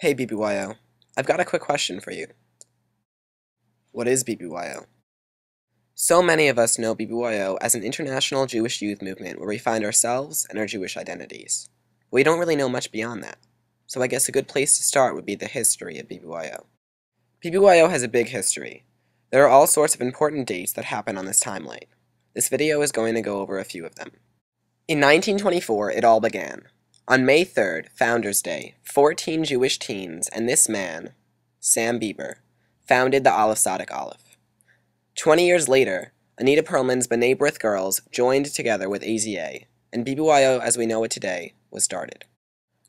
Hey BBYO, I've got a quick question for you. What is BBYO? So many of us know BBYO as an international Jewish youth movement where we find ourselves and our Jewish identities. We don't really know much beyond that, so I guess a good place to start would be the history of BBYO. BBYO has a big history. There are all sorts of important dates that happen on this timeline. This video is going to go over a few of them. In 1924, it all began. On May 3rd, Founders Day, 14 Jewish teens and this man, Sam Beber, founded the Aleph Aleph. Twenty years later, Anita Perlman's B'nai B'rith girls joined together with AZA, and BBYO as we know it today was started.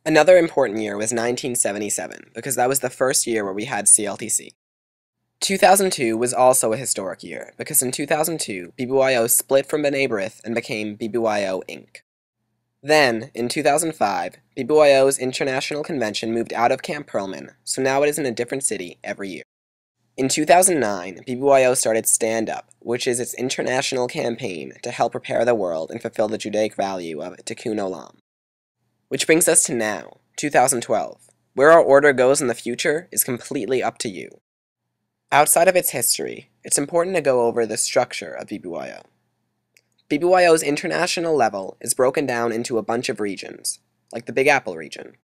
Another important year was 1977, because that was the first year where we had CLTC. 2002 was also a historic year, because in 2002, BBYO split from B'nai B'rith and became BBYO Inc. Then, in 2005, BBYO's international convention moved out of Camp Perlman, so now it is in a different city every year. In 2009, BBYO started Stand Up, which is its international campaign to help prepare the world and fulfill the Judaic value of Tikkun Olam. Which brings us to now, 2012. Where our order goes in the future is completely up to you. Outside of its history, it's important to go over the structure of BBYO. BBYO's international level is broken down into a bunch of regions, like the Big Apple region.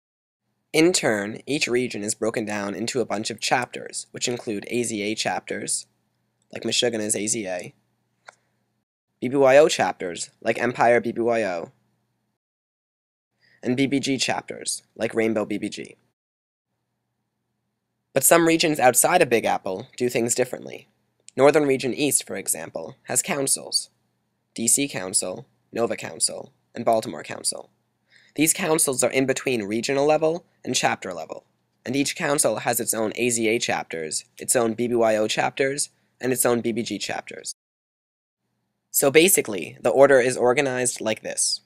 In turn, each region is broken down into a bunch of chapters, which include AZA chapters, like Meshuggah's AZA, BBYO chapters, like Empire BBYO, and BBG chapters, like Rainbow BBG. But some regions outside of Big Apple do things differently. Northern Region East, for example, has councils, DC Council, Nova Council, and Baltimore Council. These councils are in between regional level and chapter level, and each council has its own AZA chapters, its own BBYO chapters, and its own BBG chapters. So basically, the order is organized like this.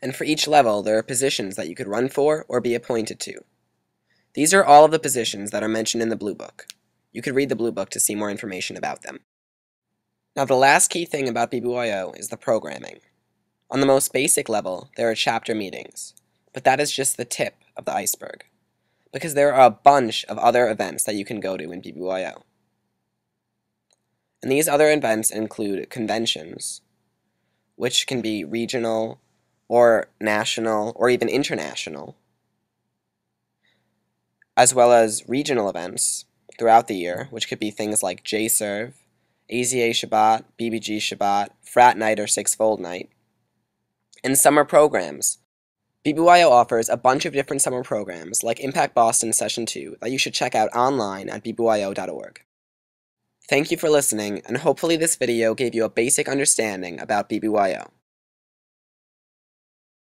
And for each level, there are positions that you could run for or be appointed to. These are all of the positions that are mentioned in the Blue Book. You could read the Blue Book to see more information about them. Now the last key thing about BBYO is the programming. On the most basic level, there are chapter meetings, but that is just the tip of the iceberg, because there are a bunch of other events that you can go to in BBYO. And these other events include conventions, which can be regional or national or even international, as well as regional events throughout the year, which could be things like JServe, AZA Shabbat, BBG Shabbat, Frat Night or Six-Fold Night, and summer programs. BBYO offers a bunch of different summer programs like Impact Boston Session 2 that you should check out online at bbyo.org. Thank you for listening, and hopefully this video gave you a basic understanding about BBYO.